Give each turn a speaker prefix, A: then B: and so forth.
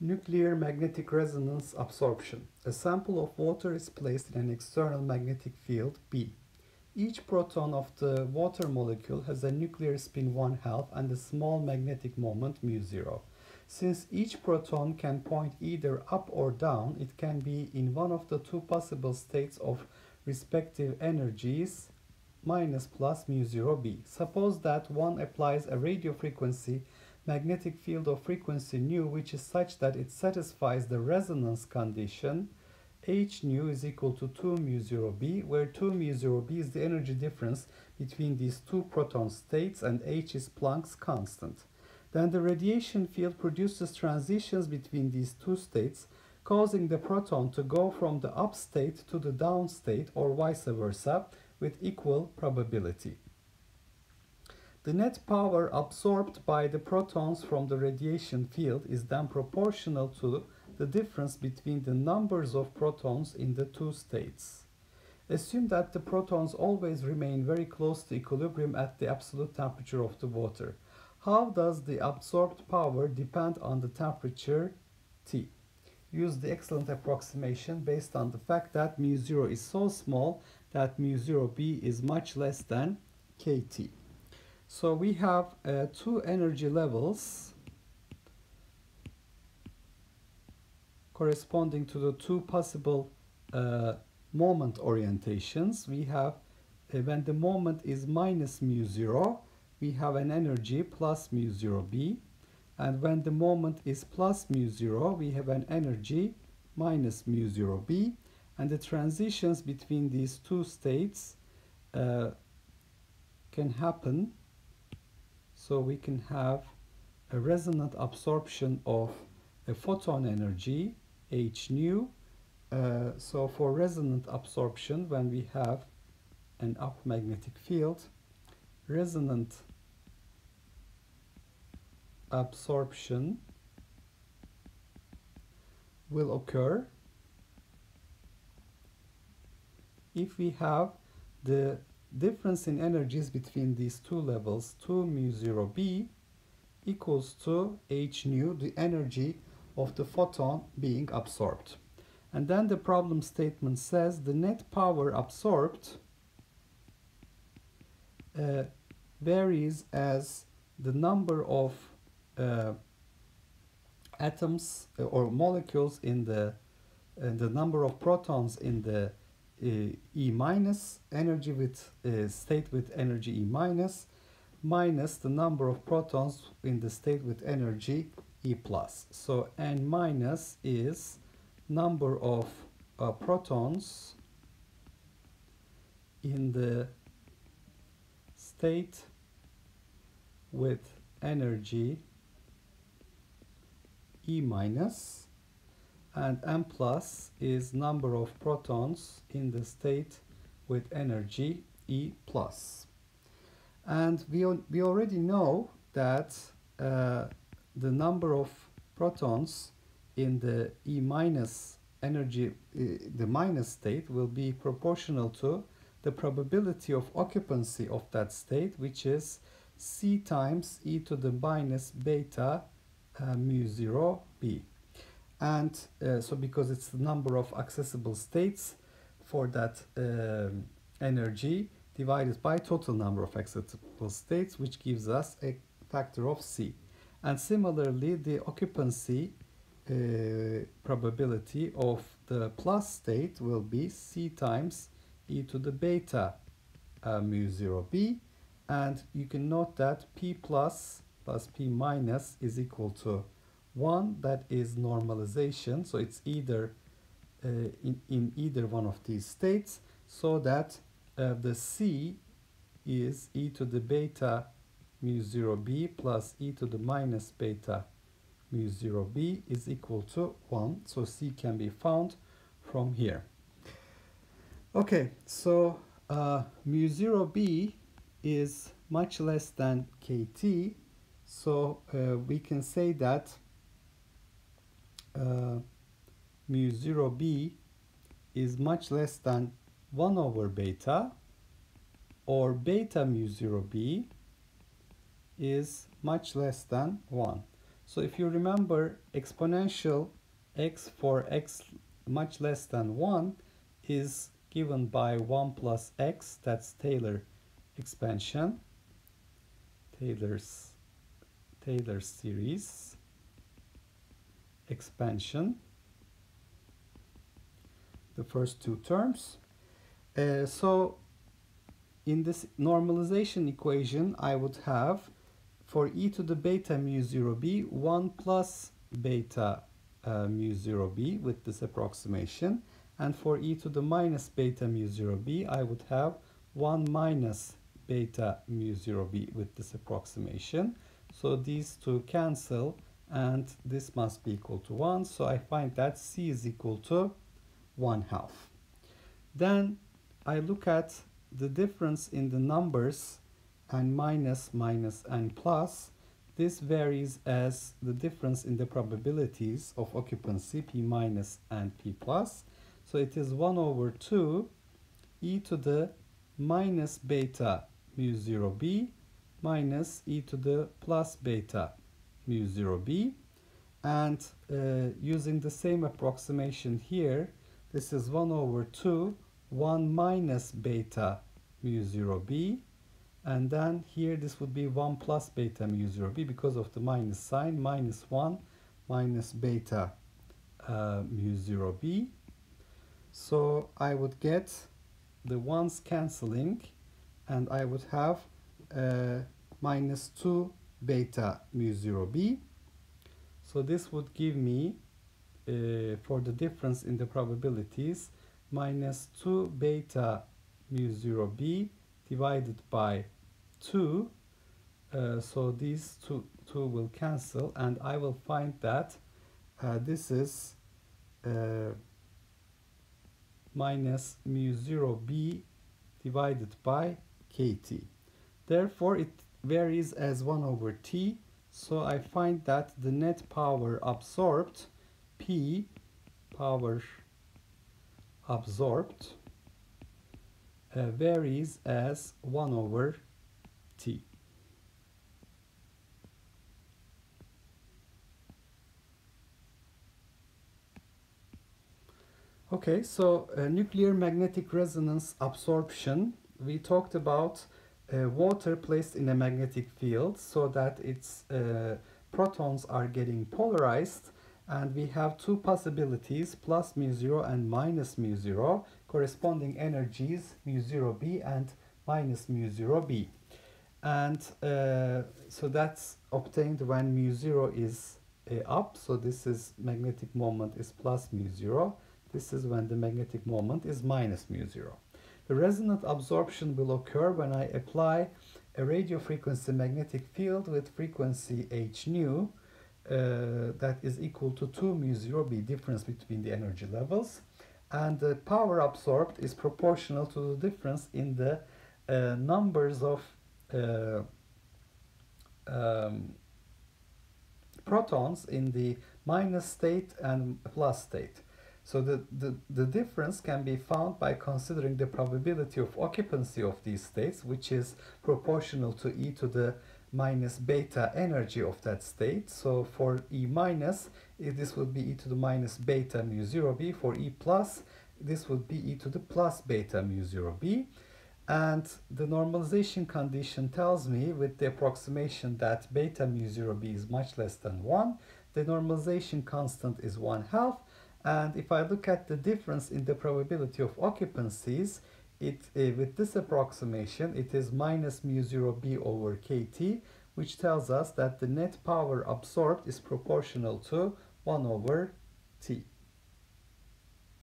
A: Nuclear magnetic resonance absorption. A sample of water is placed in an external magnetic field B. Each proton of the water molecule has a nuclear spin 1 half and a small magnetic moment mu 0. Since each proton can point either up or down, it can be in one of the two possible states of respective energies minus plus mu 0 b. Suppose that one applies a radio frequency magnetic field of frequency nu which is such that it satisfies the resonance condition h nu is equal to 2 mu 0 b where 2 mu 0 b is the energy difference between these two proton states and h is Planck's constant. Then the radiation field produces transitions between these two states causing the proton to go from the up state to the down state or vice versa with equal probability. The net power absorbed by the protons from the radiation field is then proportional to the difference between the numbers of protons in the two states. Assume that the protons always remain very close to equilibrium at the absolute temperature of the water. How does the absorbed power depend on the temperature T? Use the excellent approximation based on the fact that mu 0 is so small that mu 0 b is much less than kT. So we have uh, two energy levels corresponding to the two possible uh, moment orientations. We have, uh, when the moment is minus mu 0, we have an energy plus mu 0 b. And when the moment is plus mu 0, we have an energy minus mu 0 b. And the transitions between these two states uh, can happen so we can have a resonant absorption of a photon energy, h nu. Uh, so for resonant absorption, when we have an up magnetic field, resonant absorption will occur if we have the difference in energies between these two levels 2 mu 0 b equals to h nu the energy of the photon being absorbed. And then the problem statement says the net power absorbed uh, varies as the number of uh, atoms uh, or molecules in the uh, the number of protons in the E minus, energy with uh, state with energy E minus, minus the number of protons in the state with energy E plus. So N minus is number of uh, protons in the state with energy E minus and m plus is number of protons in the state with energy E. And we, we already know that uh, the number of protons in the E minus energy, uh, the minus state will be proportional to the probability of occupancy of that state, which is C times e to the minus beta uh, mu 0 b and uh, so because it's the number of accessible states for that um, energy divided by total number of accessible states which gives us a factor of c. And similarly the occupancy uh, probability of the plus state will be c times e to the beta uh, mu 0 b. And you can note that p plus plus p minus is equal to one that is normalization, so it's either uh, in, in either one of these states, so that uh, the C is e to the beta mu 0b plus e to the minus beta mu 0b is equal to 1. So C can be found from here. Okay, so uh, mu 0b is much less than kt. So uh, we can say that uh, mu 0b is much less than 1 over beta or beta mu 0b is much less than 1. So if you remember exponential x for x much less than 1 is given by 1 plus x, that's Taylor expansion, Taylor's, Taylor's series expansion, the first two terms. Uh, so in this normalization equation, I would have for e to the beta mu 0b 1 plus beta uh, mu 0b with this approximation. And for e to the minus beta mu 0b I would have 1 minus beta mu 0b with this approximation. So these two cancel and this must be equal to 1 so I find that c is equal to 1 half then I look at the difference in the numbers and minus, minus, and plus, this varies as the difference in the probabilities of occupancy P minus and P plus. So it is 1 over 2 e to the minus beta mu 0b minus e to the plus beta mu 0b. And uh, using the same approximation here, this is 1 over 2, 1 minus beta mu 0b and then here this would be 1 plus beta mu 0b because of the minus sign minus 1 minus beta uh, mu 0b so I would get the ones cancelling and I would have uh, minus 2 beta mu 0b so this would give me uh, for the difference in the probabilities minus 2 beta mu 0b divided by 2 uh, so these two, two will cancel and I will find that uh, this is uh, minus mu 0 b divided by kt therefore it varies as 1 over t so I find that the net power absorbed p power absorbed uh, varies as 1 over t. Okay, so uh, nuclear magnetic resonance absorption. We talked about uh, water placed in a magnetic field so that its uh, protons are getting polarized and we have two possibilities plus mu 0 and minus mu 0 corresponding energies mu 0b and minus mu 0b and uh, so that's obtained when mu 0 is uh, up. So this is magnetic moment is plus mu 0 this is when the magnetic moment is minus mu 0 the resonant absorption will occur when I apply a radio frequency magnetic field with frequency h nu uh, that is equal to 2 mu 0 b difference between the energy levels and the power absorbed is proportional to the difference in the uh, numbers of uh, um, protons in the minus state and plus state. So the, the, the difference can be found by considering the probability of occupancy of these states, which is proportional to e to the minus beta energy of that state. So for E minus, eh, this would be e to the minus beta mu 0b. For E plus, this would be e to the plus beta mu 0b. And the normalization condition tells me with the approximation that beta mu 0b is much less than 1, the normalization constant is 1 half. And if I look at the difference in the probability of occupancies, it uh, with this approximation, it is minus mu 0b over kt, which tells us that the net power absorbed is proportional to 1 over t.